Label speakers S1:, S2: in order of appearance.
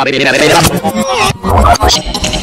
S1: a ver, a ver, a ver.